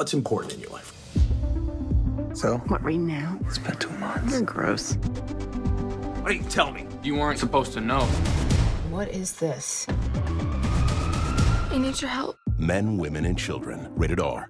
What's important in your life? So, What, right now? it's been two months. You're gross. Why do you tell me? You weren't supposed to know. What is this? I need your help. Men, Women, and Children. Rated R.